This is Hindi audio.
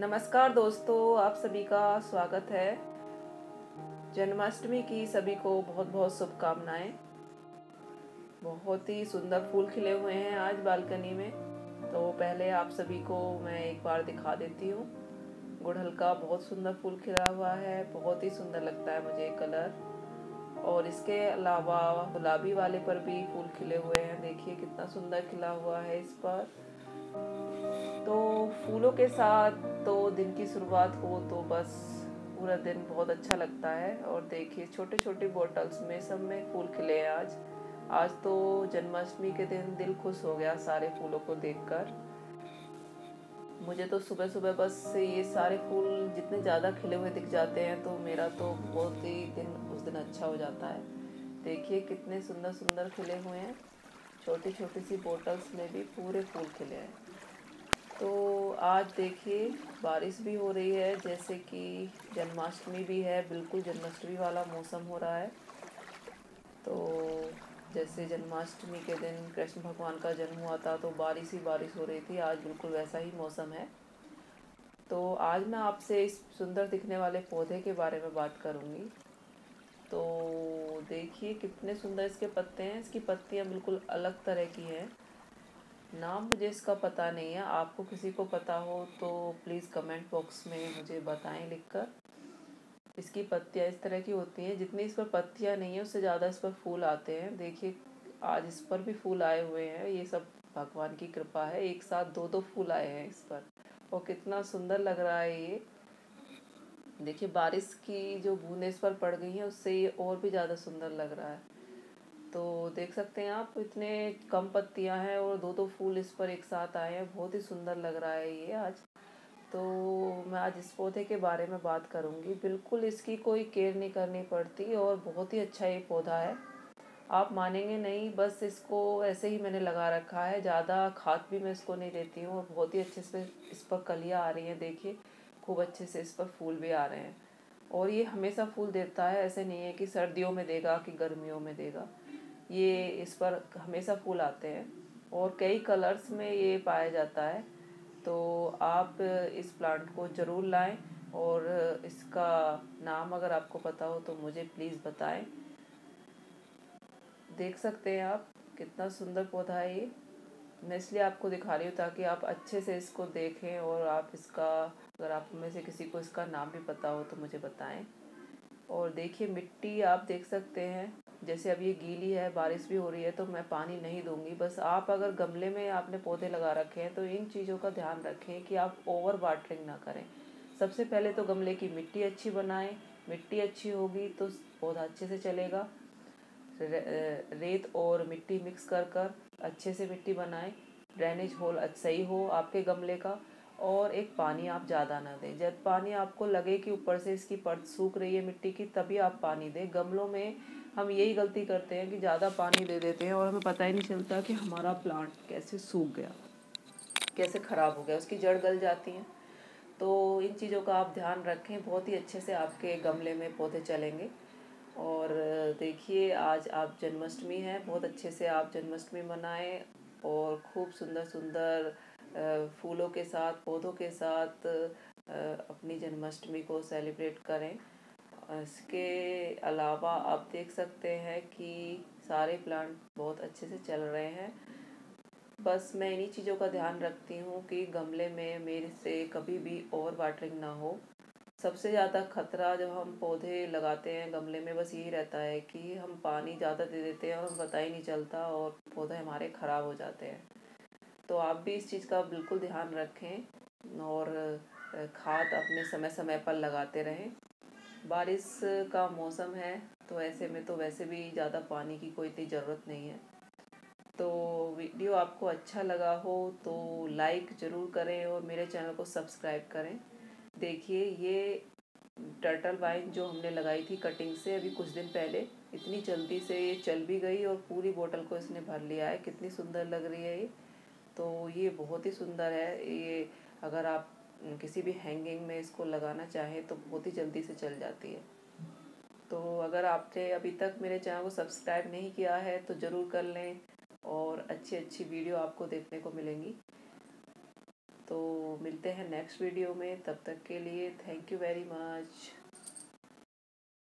नमस्कार दोस्तों, आप सभी का स्वागत है। जन्माष्टमी की सभी को बहुत बहुत शुभकामनाएँ। बहुत ही सुंदर फूल खिले हुए हैं आज बालकनी में। तो पहले आप सभी को मैं एक बार दिखा देती हूँ। गुड़हल का बहुत सुंदर फूल खिला हुआ है, बहुत ही सुंदर लगता है मुझे कलर। और इसके अलावा गुलाबी वाले पर भी फूल खिले हुए हैं। देखिए कितना सुंदर खिला हुआ है इस पर। तो फूलों के साथ तो दिन की शुरुआत हो तो बस पूरा दिन बहुत अच्छा लगता है। और देखिए छोटे छोटे बॉटल्स में सब में फूल खिले हैं आज। आज तो जन्माष्टमी के दिन दिल खुश हो गया सारे फूलों को देखकर। मुझे तो सुबह सुबह बस ये सारे फूल जितने ज़्यादा खिले हुए दिख जाते हैं तो मेरा तो बहुत ही दिन, उस दिन अच्छा हो जाता है। देखिए कितने सुंदर सुंदर खिले हुए हैं। छोटी छोटी सी बोटल्स में भी पूरे फूल खिले हैं। तो आज देखिए बारिश भी हो रही है, जैसे कि जन्माष्टमी भी है, बिल्कुल जन्माष्टमी वाला मौसम हो रहा है। तो जैसे जन्माष्टमी के दिन कृष्ण भगवान का जन्म हुआ था तो बारिश ही बारिश हो रही थी, आज बिल्कुल वैसा ही मौसम है। तो आज मैं आपसे इस सुंदर दिखने वाले पौधे के बारे में बात करूँगी। तो देखिए कितने सुंदर इसके पत्ते हैं, इसकी पत्तियाँ बिल्कुल अलग तरह की हैं। नाम मुझे इसका पता नहीं है। आपको किसी को पता हो तो प्लीज़ कमेंट बॉक्स में मुझे बताएँ लिखकर। इसकी पत्तियाँ इस तरह की होती हैं। जितनी इस पर पत्तियाँ नहीं है, उससे ज़्यादा इस पर फूल आते हैं। देखिए, आज इस पर भी फूल आए हुए हैं। ये सब भगवान की कृपा है। एक साथ दो दो फूल आए हैं इस पर। और कितना सुंदर लग रहा है ये। देखिए, बारिश की जो बूंदें इस पर पड़ गई हैं, उससे ये और भी ज़्यादा सुंदर लग रहा है। तो देख सकते हैं आप, इतने कम पत्तियाँ हैं और दो दो फूल इस पर एक साथ आए हैं। बहुत ही सुंदर लग रहा है ये आज। तो मैं आज इस पौधे के बारे में बात करूँगी। बिल्कुल इसकी कोई केयर नहीं करनी पड़ती और बहुत ही अच्छा ये पौधा है। आप मानेंगे नहीं, बस इसको ऐसे ही मैंने लगा रखा है। ज़्यादा खाद भी मैं इसको नहीं देती हूँ और बहुत ही अच्छे से इस पर कलियाँ आ रही हैं, देखिए। खूब अच्छे से इस पर फूल भी आ रहे हैं। और ये हमेशा फूल देता है, ऐसे नहीं है कि सर्दियों में देगा कि गर्मियों में देगा। ये इस पर हमेशा फूल आते हैं और कई कलर्स में ये पाया जाता है। तो आप इस प्लांट को ज़रूर लाएँ और इसका नाम अगर आपको पता हो तो मुझे प्लीज़ बताएँ। देख सकते हैं आप, कितना सुंदर पौधा है ये। मैं इसलिए आपको दिखा रही हूँ ताकि आप अच्छे से इसको देखें और आप इसका, अगर आप में से किसी को इसका नाम भी पता हो तो मुझे बताएँ। और देखिए मिट्टी आप देख सकते हैं। जैसे अब ये गीली है, बारिश भी हो रही है तो मैं पानी नहीं दूँगी। बस आप अगर गमले में आपने पौधे लगा रखे हैं तो इन चीज़ों का ध्यान रखें कि आप ओवर वाटरिंग ना करें। सबसे पहले तो गमले की मिट्टी अच्छी बनाएँ। मिट्टी अच्छी होगी तो पौधा अच्छे से चलेगा। रेत और मिट्टी मिक्स कर कर अच्छे से मिट्टी बनाएँ। ड्रेनेज होल सही हो आपके गमले का। और एक पानी आप ज़्यादा ना दें। जब पानी आपको लगे कि ऊपर से इसकी परत सूख रही है मिट्टी की, तभी आप पानी दें। गमलों में हम यही गलती करते हैं कि ज़्यादा पानी दे देते हैं और हमें पता ही नहीं चलता कि हमारा प्लांट कैसे सूख गया, कैसे ख़राब हो गया, उसकी जड़ गल जाती हैं। तो इन चीज़ों का आप ध्यान रखें, बहुत ही अच्छे से आपके गमले में पौधे चलेंगे। और देखिए, आज आप जन्माष्टमी है, बहुत अच्छे से आप जन्माष्टमी मनाएँ और खूब सुंदर सुंदर फूलों के साथ, पौधों के साथ अपनी जन्माष्टमी को सेलिब्रेट करें। इसके अलावा आप देख सकते हैं कि सारे प्लांट बहुत अच्छे से चल रहे हैं। बस मैं इन्हीं चीज़ों का ध्यान रखती हूँ कि गमले में मेरे से कभी भी ओवर वाटरिंग ना हो। सबसे ज़्यादा खतरा जब हम पौधे लगाते हैं गमले में, बस यही रहता है कि हम पानी ज़्यादा दे देते हैं और हमें पता ही नहीं चलता और पौधे हमारे ख़राब हो जाते हैं। तो आप भी इस चीज़ का बिल्कुल ध्यान रखें और खाद अपने समय समय पर लगाते रहें। बारिश का मौसम है तो ऐसे में तो वैसे भी ज़्यादा पानी की कोई इतनी ज़रूरत नहीं है। तो वीडियो आपको अच्छा लगा हो तो लाइक ज़रूर करें और मेरे चैनल को सब्सक्राइब करें। देखिए, ये टर्टल वाइन जो हमने लगाई थी कटिंग से अभी कुछ दिन पहले, इतनी जल्दी से ये चल भी गई और पूरी बोतल को इसने भर लिया है। कितनी सुंदर लग रही है ये। तो ये बहुत ही सुंदर है। ये अगर आप किसी भी हैंगिंग में इसको लगाना चाहें तो बहुत ही जल्दी से चल जाती है। तो अगर आपने अभी तक मेरे चैनल को सब्सक्राइब नहीं किया है तो ज़रूर कर लें और अच्छी अच्छी वीडियो आपको देखने को मिलेंगी। तो मिलते हैं नेक्स्ट वीडियो में। तब तक के लिए थैंक यू वेरी मच